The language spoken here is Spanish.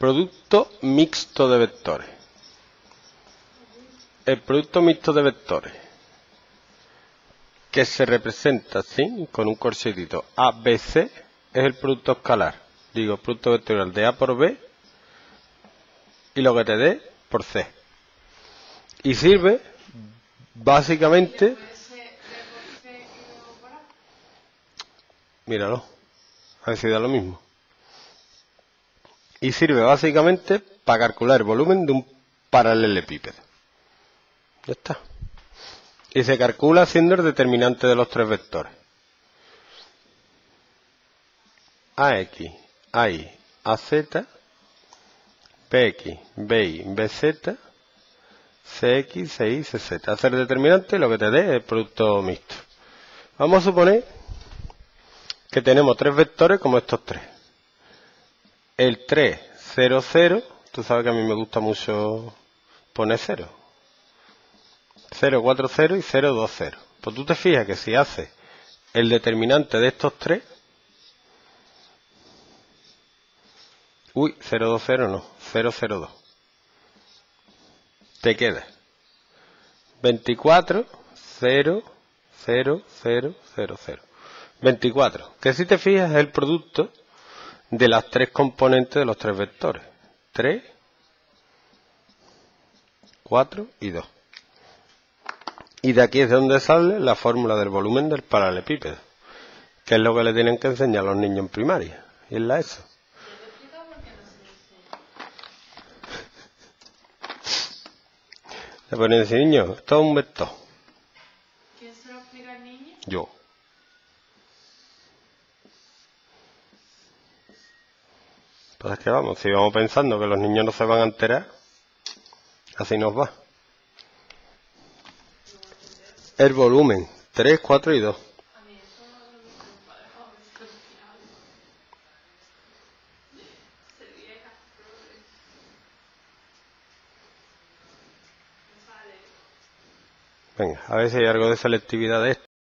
Producto mixto de vectores. El producto mixto de vectores que se representa así, con un corsetito ABC, es el producto escalar. Digo, producto vectorial de A por B y lo que te dé por C. Y sirve básicamente... Míralo, a ver si da lo mismo. Y sirve básicamente para calcular el volumen de un paralelepípedo. Ya está. Y se calcula haciendo el determinante de los tres vectores. AX, AI, AZ, PX, BY, BZ, CX, CY, CZ. Hacer determinante lo que te dé el producto mixto. Vamos a suponer que tenemos tres vectores como estos tres. El 3, 0, 0, tú sabes que a mí me gusta mucho poner 0. 0, 4, 0 y 0, 2, 0. Pues tú te fijas que si haces el determinante de estos tres, uy, 0, 2, 0 no, 0, 0, 2. Te queda 24, 0, 0, 0, 0, 0. 24, que si te fijas es el producto de las tres componentes de los tres vectores. 3, 4 y 2. Y de aquí es de donde sale la fórmula del volumen del paralelepípedo, que es lo que le tienen que enseñar a los niños en primaria. Y es la ESO. Le ponen niño, esto es un vector. ¿Quién se lo explica al niño? Yo. Pues es que vamos, si vamos pensando que los niños no se van a enterar, así nos va. El volumen, 3, 4 y 2. A mí eso no lo dice mi padre, a ver si lo explica. Se vieja, Venga, a ver si hay algo de selectividad de esto.